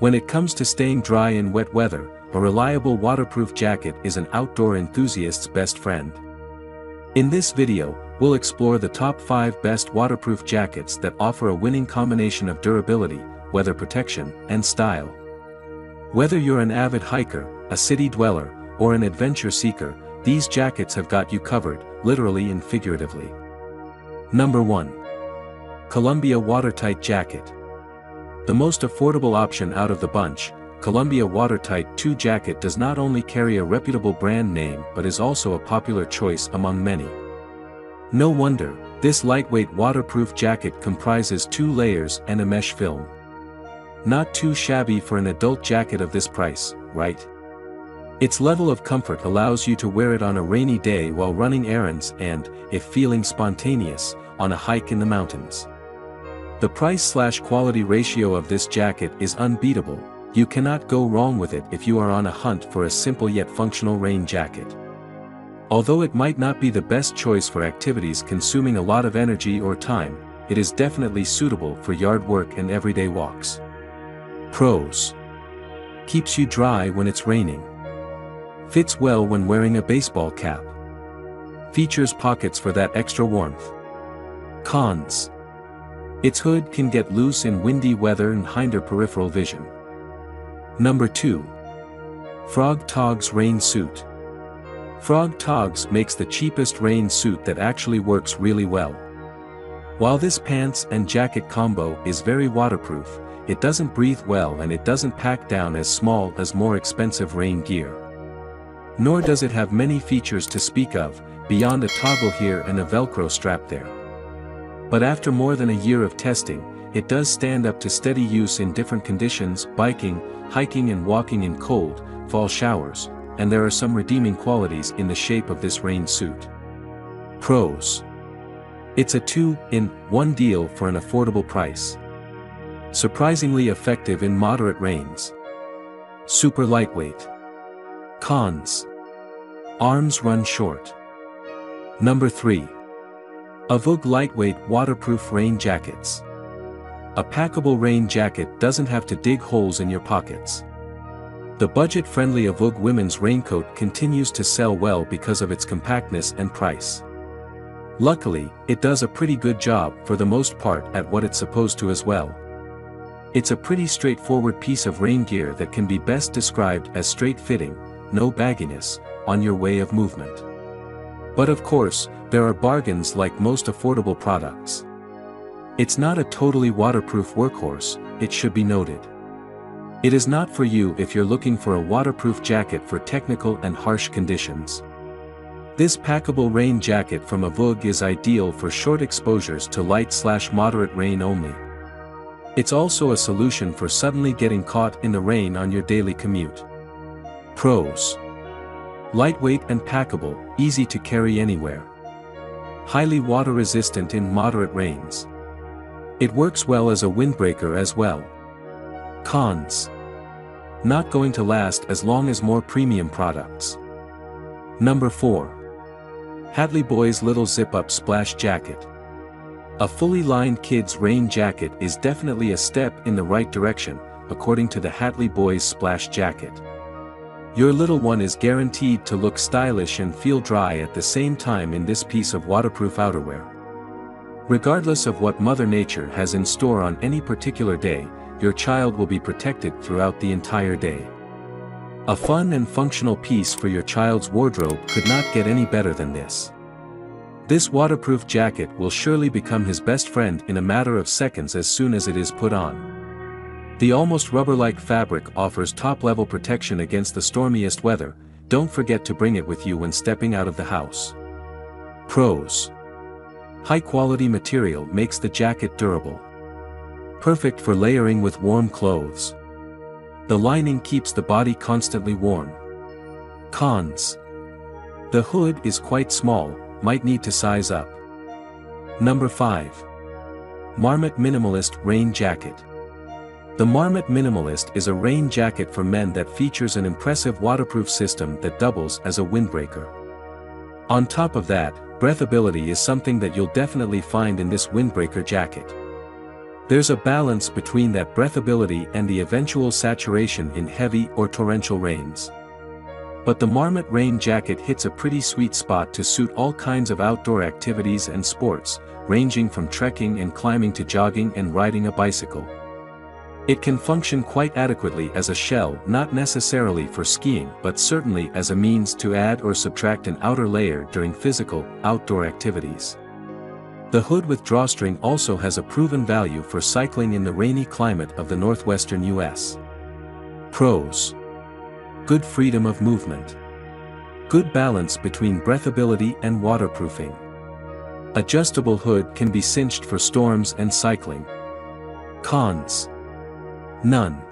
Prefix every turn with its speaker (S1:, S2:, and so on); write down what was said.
S1: When it comes to staying dry in wet weather, a reliable waterproof jacket is an outdoor enthusiast's best friend. In this video, we'll explore the top 5 best waterproof jackets that offer a winning combination of durability, weather protection, and style. Whether you're an avid hiker, a city dweller, or an adventure seeker, these jackets have got you covered, literally and figuratively. Number 1. Columbia Watertight Jacket. The most affordable option out of the bunch, Columbia Watertight 2 jacket does not only carry a reputable brand name but is also a popular choice among many. No wonder, this lightweight waterproof jacket comprises two layers and a mesh film. Not too shabby for an adult jacket of this price, right? Its level of comfort allows you to wear it on a rainy day while running errands and, if feeling spontaneous, on a hike in the mountains. The price-slash-quality ratio of this jacket is unbeatable, you cannot go wrong with it if you are on a hunt for a simple yet functional rain jacket. Although it might not be the best choice for activities consuming a lot of energy or time, it is definitely suitable for yard work and everyday walks. Pros. Keeps you dry when it's raining. Fits well when wearing a baseball cap. Features pockets for that extra warmth. Cons. Its hood can get loose in windy weather and hinder peripheral vision. Number 2. Frogg Toggs Rain Suit. Frogg Toggs makes the cheapest rain suit that actually works really well. While this pants and jacket combo is very waterproof, it doesn't breathe well and it doesn't pack down as small as more expensive rain gear. Nor does it have many features to speak of, beyond a toggle here and a velcro strap there. But after more than a year of testing, it does stand up to steady use in different conditions, biking, hiking and walking in cold, fall showers, and there are some redeeming qualities in the shape of this rain suit. Pros. It's a 2-in-1 deal for an affordable price. Surprisingly effective in moderate rains. Super lightweight. Cons. Arms run short. Number 3. Avoogue Lightweight Waterproof Rain Jackets. A packable rain jacket doesn't have to dig holes in your pockets. The budget-friendly Avoogue women's raincoat continues to sell well because of its compactness and price. Luckily, it does a pretty good job for the most part at what it's supposed to as well. It's a pretty straightforward piece of rain gear that can be best described as straight-fitting, no bagginess, on your way of movement. But of course, there are bargains like most affordable products. It's not a totally waterproof workhorse, it should be noted. It is not for you if you're looking for a waterproof jacket for technical and harsh conditions. This packable rain jacket from Avoogue is ideal for short exposures to light slash moderate rain only. It's also a solution for suddenly getting caught in the rain on your daily commute. Pros. Lightweight and packable, easy to carry anywhere. Highly water resistant in moderate rains. It works well as a windbreaker as well. Cons. Not going to last as long as more premium products. Number 4. Hatley Boys Little Zip Up Splash Jacket. A fully lined kid's rain jacket is definitely a step in the right direction, according to the Hatley Boys Splash Jacket. Your little one is guaranteed to look stylish and feel dry at the same time in this piece of waterproof outerwear. Regardless of what Mother Nature has in store on any particular day, your child will be protected throughout the entire day. A fun and functional piece for your child's wardrobe could not get any better than this. This waterproof jacket will surely become his best friend in a matter of seconds as soon as it is put on. The almost rubber-like fabric offers top-level protection against the stormiest weather, don't forget to bring it with you when stepping out of the house. Pros High-quality material makes the jacket durable. Perfect for layering with warm clothes. The lining keeps the body constantly warm. Cons. The hood is quite small, might need to size up. Number 5. Marmot Minimalist Rain Jacket. The Marmot Minimalist is a rain jacket for men that features an impressive waterproof system that doubles as a windbreaker. On top of that, breathability is something that you'll definitely find in this windbreaker jacket. There's a balance between that breathability and the eventual saturation in heavy or torrential rains. But the Marmot rain jacket hits a pretty sweet spot to suit all kinds of outdoor activities and sports, ranging from trekking and climbing to jogging and riding a bicycle. It can function quite adequately as a shell not necessarily for skiing but certainly as a means to add or subtract an outer layer during physical, outdoor activities. The hood with drawstring also has a proven value for cycling in the rainy climate of the northwestern US. Pros Good freedom of movement. Good balance between breathability and waterproofing. Adjustable hood can be cinched for storms and cycling. Cons. None.